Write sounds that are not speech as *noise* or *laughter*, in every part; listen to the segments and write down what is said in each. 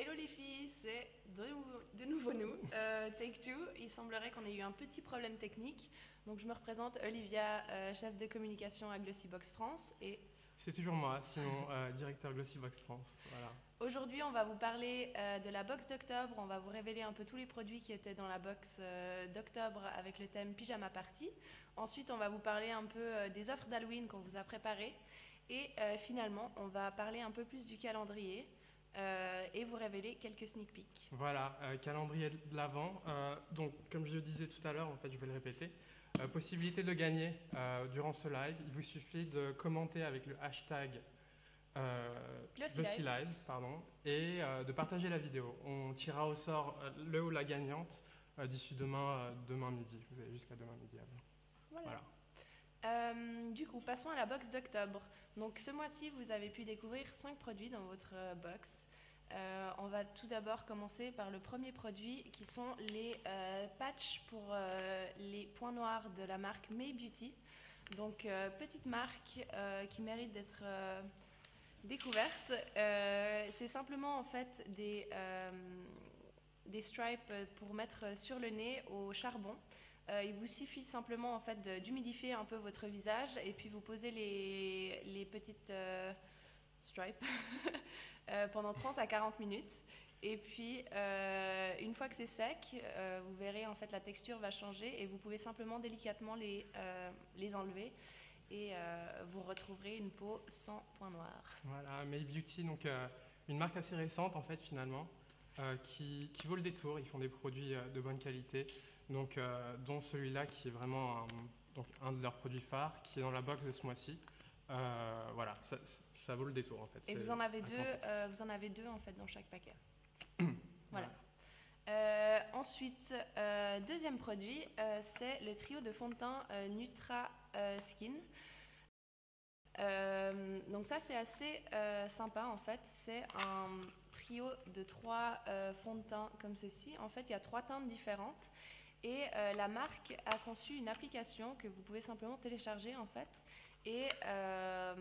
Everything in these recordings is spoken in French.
Hello les filles, c'est de, nouveau- de nouveau nous, euh, Take Two. Il semblerait qu'on ait eu un petit problème technique. Donc je me représente Olivia, euh, chef de communication à Glossybox France. Et C'est toujours moi, sinon euh, directeur Glossybox France. Voilà. aujourd'hui, on va vous parler de la box d'octobre. On va vous révéler un peu tous les produits qui étaient dans la box d'octobre avec le thème Pyjama Party. Ensuite, on va vous parler un peu des offres d'Halloween qu'on vous a préparées. Et finalement, on va parler un peu plus du calendrier euh, et vous révéler quelques sneak peeks. Voilà, euh, calendrier de l'avant. Euh, donc, comme je le disais tout à l'heure, en fait, je vais le répéter. Possibilité de gagner durant ce live. Il vous suffit de commenter avec le hashtag Glossy Glossy Live. Live, pardon, et de partager la vidéo. On tirera au sort le ou la gagnante d'ici demain, demain midi. Vous avez jusqu'à demain midi. avant. Voilà. Voilà. Euh, du coup, passons à la box d'octobre. Donc, ce mois-ci, vous avez pu découvrir 5 produits dans votre box. Euh, on va tout d'abord commencer par le premier produit qui sont les euh, patchs pour euh, les points noirs de la marque May Beauty. Donc, petite marque qui mérite d'être découverte. C'est simplement en fait des, des stripes pour mettre sur le nez au charbon. Il vous suffit simplement en fait d'humidifier un peu votre visage et puis vous posez les, les petites stripes *laughs* euh, pendant 30 à 40 minutes. Et puis euh, une fois que c'est sec, euh, vous verrez en fait la texture va changer et vous pouvez simplement délicatement les, les enlever et vous retrouverez une peau sans points noirs. Voilà, May Beauty, donc une marque assez récente en fait finalement, qui, qui vaut le détour. Ils font des produits de bonne qualité, donc dont celui-là qui est vraiment donc, un de leurs produits phares, qui est dans la box de ce mois-ci. Euh, voilà, ça, ça vaut le détour en fait. Et vous en avez deux, euh, vous en avez deux en fait dans chaque paquet. *clears throat* Voilà. Euh, ensuite, deuxième produit, c'est le trio de fond de teint Nutra Skin. Donc ça c'est assez sympa en fait. C'est un trio de trois fonds de teint comme ceci. En fait, il y a trois teintes différentes. Et la marque a conçu une application que vous pouvez simplement télécharger en fait. Et euh,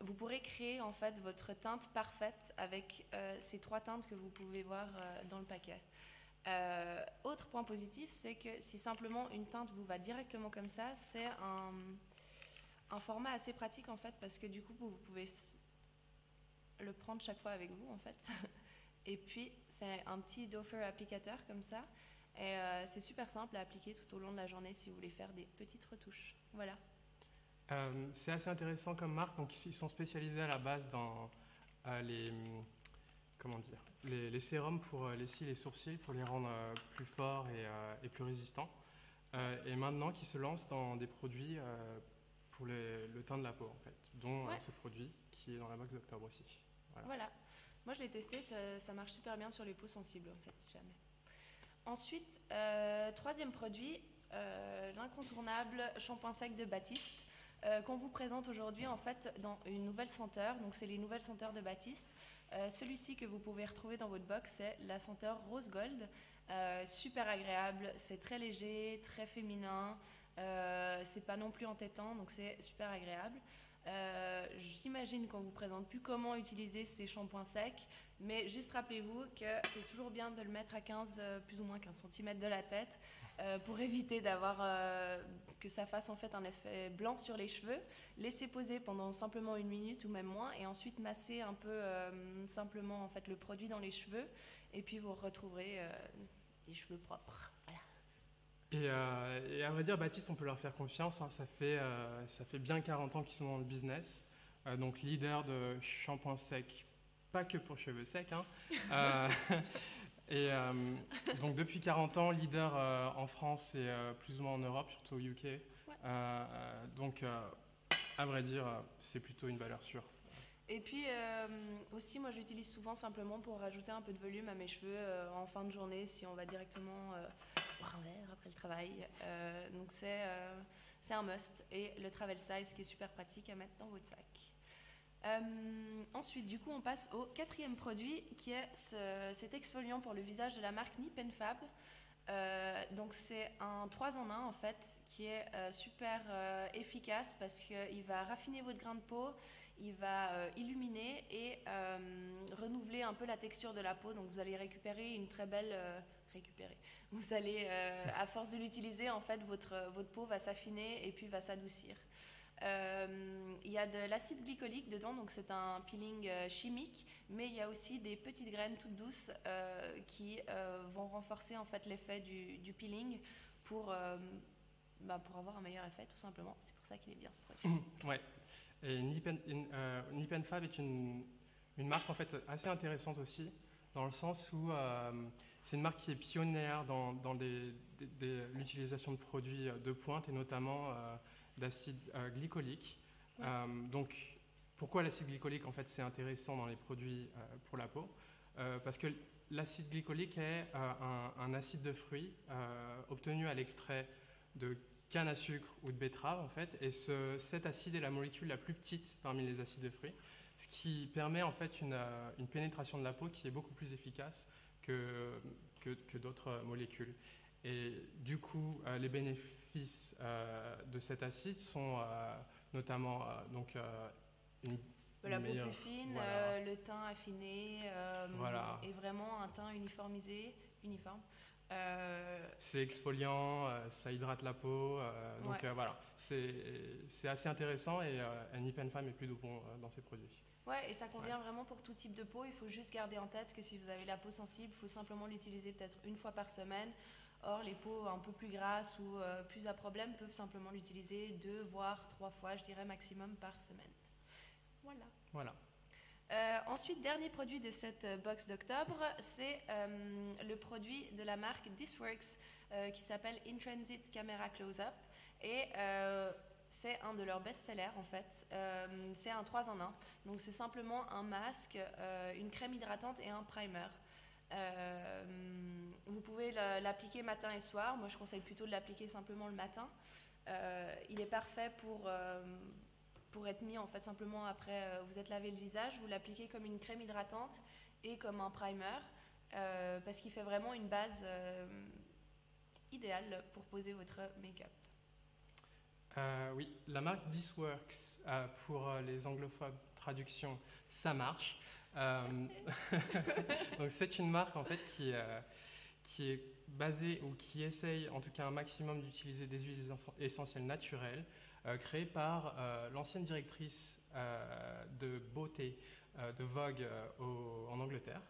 vous pourrez créer en fait votre teinte parfaite avec euh, ces trois teintes que vous pouvez voir euh, dans le paquet. Autre point positif, c'est que si simplement une teinte vous va directement comme ça, c'est un, format assez pratique en fait parce que du coup vous pouvez le prendre chaque fois avec vous en fait. *laughs* Et puis c'est un petit dofer applicateur comme ça. Et c'est super simple à appliquer tout au long de la journée si vous voulez faire des petites retouches. Voilà. Euh, c'est assez intéressant comme marque. Donc, ils sont spécialisés à la base dans euh, les, comment dire, les, les sérums pour euh, les cils et sourcils, pour les rendre plus forts et, et plus résistants. Et maintenant, qui se lancent dans des produits pour les- le teint de la peau, en fait, dont Ouais. ce produit qui est dans la box d'octobre aussi. Voilà. Voilà. Moi, je l'ai testé, ça, ça marche super bien sur les peaux sensibles, en fait, si jamais. Ensuite, euh, troisième produit, euh, l'incontournable shampoing sec de Baptiste, euh, qu'on vous présente aujourd'hui, en fait, dans une nouvelle senteur. Donc, c'est les nouvelles senteurs de Baptiste. Euh, Celui-ci que vous pouvez retrouver dans votre box, c'est la senteur Rose Gold. Euh, super agréable, c'est très léger, très féminin. C'est pas non plus entêtant, donc c'est super agréable. J'imagine qu'on vous présente plus comment utiliser ces shampoings secs, mais juste rappelez-vous que c'est toujours bien de le mettre à 15, euh, plus ou moins 15 cm de la tête euh, pour éviter d'avoir euh, que ça fasse en fait un effet blanc sur les cheveux. Laissez poser pendant simplement une minute ou même moins et ensuite masser un peu euh, simplement en fait le produit dans les cheveux et puis vous retrouverez des cheveux propres. Voilà. Et, et à vrai dire, Baptiste, on peut leur faire confiance. hein. Ça, fait, ça fait bien 40 ans qu'ils sont dans le business. Donc, leader de shampoing sec, pas que pour cheveux secs. hein. *laughs* Et euh, donc, depuis 40 ans, leader euh, en France et euh, plus ou moins en Europe, surtout au UK. Donc, à vrai dire, c'est plutôt une valeur sûre. Et puis aussi, moi j'utilise souvent simplement pour rajouter un peu de volume à mes cheveux en fin de journée si on va directement boire un verre après le travail. Donc c'est c'est un must. Et le travel size qui est super pratique à mettre dans votre sac. Euh, ensuite, du coup, on passe au quatrième produit qui est ce- cet exfoliant pour le visage de la marque Nip Fab. Euh, donc c'est un 3 en 1 en fait qui est euh, super euh, efficace parce qu'il va raffiner votre grain de peau, il va illuminer et renouveler un peu la texture de la peau. Donc vous allez récupérer une très belle récupérer. Vous allez, à force de l'utiliser, en fait, votre, votre peau va s'affiner et puis va s'adoucir. Il y a de l'acide glycolique dedans, donc c'est un peeling chimique, mais il y a aussi des petites graines toutes douces qui vont renforcer en fait l'effet du, peeling pour bah, pour avoir un meilleur effet, tout simplement. C'est pour ça qu'il est bien ce produit. ouais. Et euh, est une, marque en fait assez intéressante aussi, dans le sens où euh, c'est une marque qui est pionnière dans, l'utilisation de produits de pointe et notamment euh, d'acide euh, glycolique. donc, pourquoi l'acide glycolique en fait c'est intéressant dans les produits pour la peau? Parce que l'acide glycolique est un, un, acide de fruit obtenu à l'extrait de canne à sucre ou de betterave en fait, et ce, cet acide est la molécule la plus petite parmi les acides de fruits, ce qui permet en fait une, euh, une pénétration de la peau qui est beaucoup plus efficace que, que, que d'autres molécules. Et du coup, euh, les bénéfices euh, de cet acide sont notamment donc une la peau plus fine, le teint affiné et vraiment un teint uniformisé, uniforme. Euh, c'est exfoliant, euh, ça hydrate la peau. Euh, donc voilà, c'est assez intéressant et un Nip Femme est plus bon dans ses produits. Ouais, et ça convient vraiment pour tout type de peau. Il faut juste garder en tête que si vous avez la peau sensible, il faut simplement l'utiliser peut-être une fois par semaine. Or, les peaux un peu plus grasses ou plus à problème peuvent simplement l'utiliser deux, voire trois fois, je dirais maximum par semaine. Voilà. Voilà. Euh, ensuite, dernier produit de cette euh, box d'octobre, c'est euh, le produit de la marque Thisworks qui s'appelle Intransit Camera Close-Up. Et c'est un de leurs best-sellers en fait. c'est un 3 en 1. Donc c'est simplement un masque, une crème hydratante et un primer. Vous pouvez l'appliquer matin et soir. Moi je conseille plutôt de l'appliquer simplement le matin. il est parfait pour pour être mis en fait simplement après euh, vous êtes lavé le visage, vous l'appliquez comme une crème hydratante et comme un primer euh, parce qu'il fait vraiment une base euh, idéale pour poser votre make-up. oui, la marque This Works, pour les anglophones, traduction, ça marche. *laughs* donc c'est une marque en fait qui, qui est basée ou qui essaye en tout cas un maximum d'utiliser des huiles essentielles naturelles euh, créé par euh, l'ancienne directrice euh, de beauté de Vogue en Angleterre.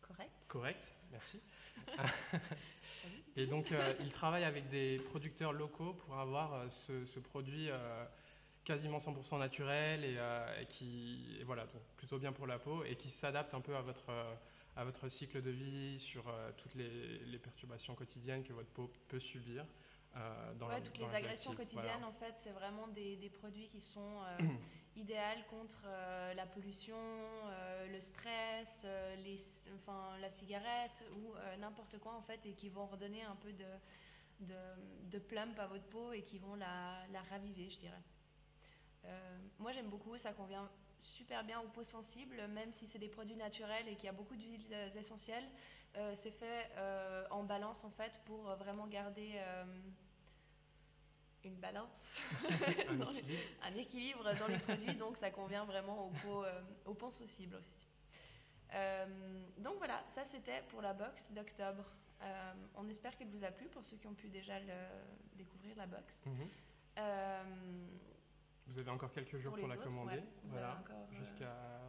Correct. Correct, merci. *laughs* et donc, il travaille avec des producteurs locaux pour avoir ce, produit quasiment 100% naturel et, qui est voilà, donc plutôt bien pour la peau et qui s'adapte un peu à votre, à votre cycle de vie, sur toutes les, les, perturbations quotidiennes que votre peau peut subir. Euh, dans toutes les agressions quotidiennes, en fait, c'est vraiment des, des, produits qui sont euh, *clears throat* idéaux contre euh, la pollution, le stress, les, enfin, la cigarette ou n'importe quoi, en fait, et qui vont redonner un peu de, de, de, plump à votre peau et qui vont la, la raviver, je dirais. Moi, j'aime beaucoup, ça convient super bien aux peaux sensibles, même si c'est des produits naturels et qu'il y a beaucoup d'huiles essentielles. c'est fait en balance, en fait, pour vraiment garder une balance, *laughs* un, équilibre. dans les produits, donc ça convient vraiment aux peaux, euh, sensibles aussi. Euh, donc voilà, ça c'était pour la box d'octobre. Euh, on espère qu'elle vous a plu pour ceux qui ont pu déjà le, découvrir la box. Mhm. Vous avez encore quelques jours pour, la commander. voilà,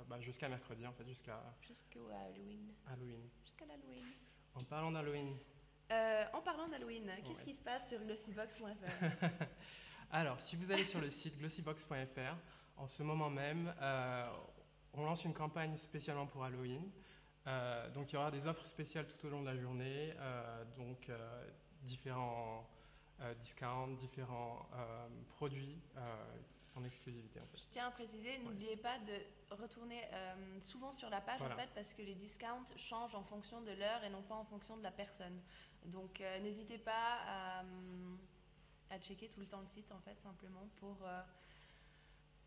bah, jusqu'à mercredi en fait, jusqu'à jusqu'au Halloween. Halloween. Jusqu'à l'Halloween. En parlant d'Halloween, euh, en parlant d'Halloween, qu'est-ce qui se passe sur glossybox.fr *laughs* Alors, si vous allez sur le site glossybox.fr, en ce moment même, euh, on lance une campagne spécialement pour Halloween. Euh, donc, il y aura des offres spéciales tout au long de la journée, donc différents discounts, différents produits en exclusivité. En fait. Je tiens à préciser, n'oubliez pas de retourner souvent sur la page en fait parce que les discounts changent en fonction de l'heure et non pas en fonction de la personne. Donc euh, n'hésitez pas euh, à, checker tout le temps le site en fait simplement pour, euh,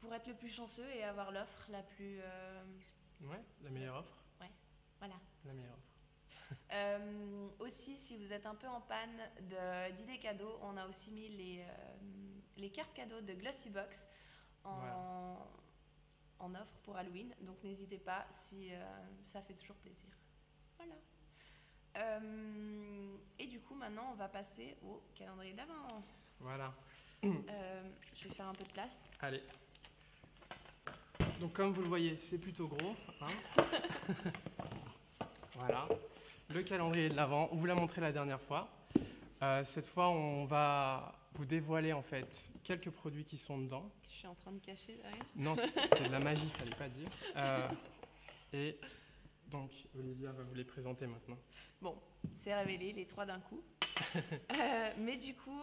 pour être le plus chanceux et avoir l'offre la plus... ouais, la meilleure offre. Ouais, voilà. La meilleure offre. *laughs* aussi, si vous êtes un peu en panne d'idées cadeaux, on a aussi mis les, les cartes cadeaux de Glossybox en, en offre pour Halloween. Donc n'hésitez pas si ça fait toujours plaisir. Voilà. et du coup, maintenant, on va passer au calendrier de. Voilà. je vais faire un peu de place. Allez. Donc comme vous le voyez, c'est plutôt gros. Hein. *laughs* voilà. Le calendrier de l'Avent, on vous l'a montré la dernière fois. Euh, cette fois, on va vous dévoiler en fait quelques produits qui sont dedans. Je suis en train de cacher derrière. Non, c'est de la magie, fallait pas dire. Euh, et donc, Olivia va vous les présenter maintenant. Bon, c'est révélé, les trois d'un coup. *laughs* Euh, mais du coup,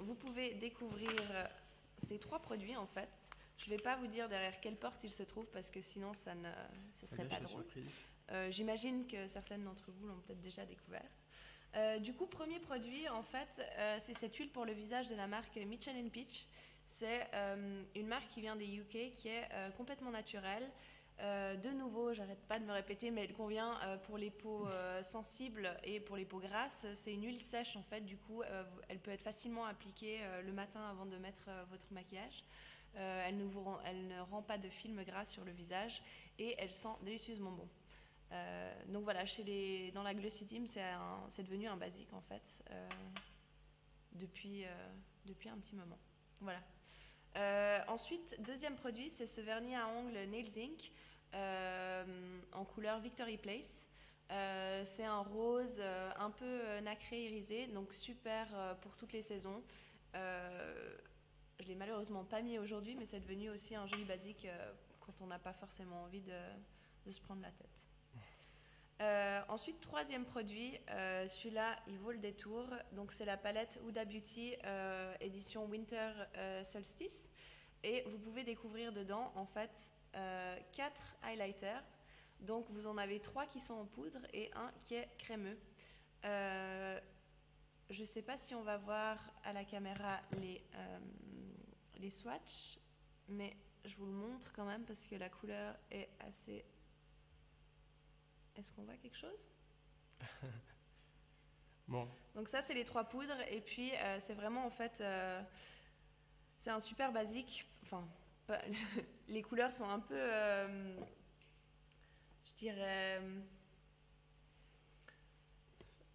vous pouvez découvrir ces trois produits en fait je ne vais pas vous dire derrière quelle porte il se trouve parce que sinon ça ne ce serait pas drôle. Euh, j'imagine que certaines d'entre vous l'ont peut-être déjà découvert. Euh, du coup, premier produit, en fait, euh, c'est cette huile pour le visage de la marque Mitchell Peach. C'est une marque qui vient des UK qui est complètement naturelle. de nouveau, j'arrête pas de me répéter, mais elle convient pour les peaux sensibles et pour les peaux grasses. C'est une huile sèche en fait, du coup, elle peut être facilement appliquée le matin avant de mettre votre maquillage. Euh, elle, ne rend, elle ne rend pas de film gras sur le visage et elle sent délicieusement bon. Euh, donc voilà, chez dans la Glossy c'est devenu un basique en fait euh, depuis, depuis un petit moment. Voilà. ensuite, deuxième produit, c'est ce vernis à ongles Nails Ink en couleur Victory Place. c'est un rose un peu nacré irisé, donc super pour toutes les saisons. Je l'ai malheureusement pas mis aujourd'hui, mais c'est devenu aussi un joli basique euh, quand on n'a pas forcément envie de, se prendre la tête. Euh, ensuite, troisième produit, euh, celui-là, il vaut le détour. Donc, c'est la palette Huda Beauty édition Winter Solstice. Et vous pouvez découvrir dedans, en fait, quatre highlighters. Donc, vous en avez trois qui sont en poudre et un qui est crémeux. je ne sais pas si on va voir à la caméra les, les swatchs, mais je vous le montre quand même parce que la couleur est assez... Est-ce qu'on voit quelque chose? *laughs* Bon. Donc ça, c'est les trois poudres. Et puis, euh, c'est vraiment, en fait, euh, c'est un super basique. Enfin, *laughs* les couleurs sont un peu, euh, je dirais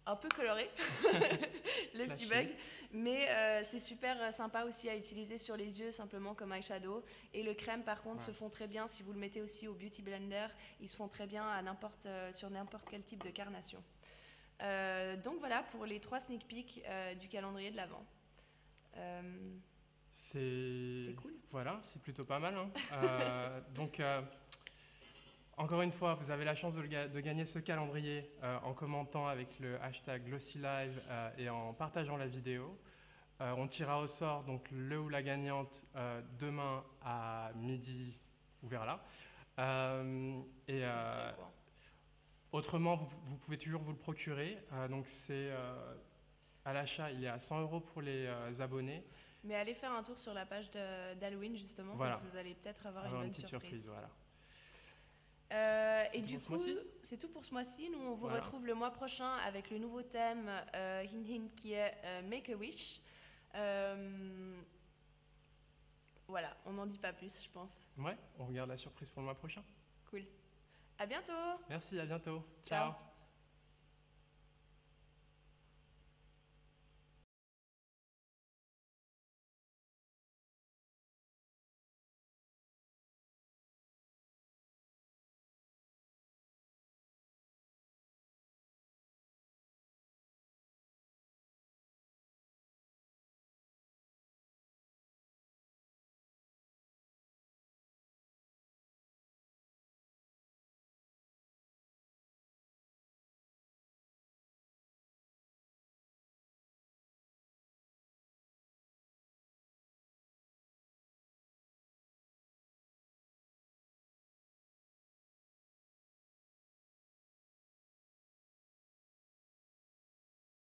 un peu coloré, *laughs* le petit bug. Mais euh, c'est super euh, sympa aussi à utiliser sur les yeux simplement comme eyeshadow. Et le crème par contre se font très bien si vous le mettez aussi au Beauty Blender. Ils se font très bien à n'importe, euh, sur n'importe quel type de carnation. donc voilà pour les trois sneak peeks du calendrier de l'Avent. c'est cool. Voilà, c'est plutôt pas mal. Hein. *laughs* donc encore une fois, vous avez la chance de, gagner ce calendrier euh, en commentant avec le hashtag GlossyLive euh, et en partageant la vidéo. Euh, on tirera au sort donc le ou la gagnante demain à midi, vous verrez là. et autrement, vous, pouvez toujours vous le procurer. donc c'est à l'achat, il est à 100 euros pour les abonnés. Mais allez faire un tour sur la page d'Halloween justement parce que vous allez peut-être avoir, une bonne petite surprise. voilà. Euh, et du coup, c'est tout pour ce mois-ci. Nous, on vous retrouve le mois prochain avec le nouveau thème euh, Hin Hin qui est euh, Make a Wish. Euh, voilà, on n'en dit pas plus, je pense. Ouais, on regarde la surprise pour le mois prochain. Cool. À bientôt. Merci, à bientôt. Ciao.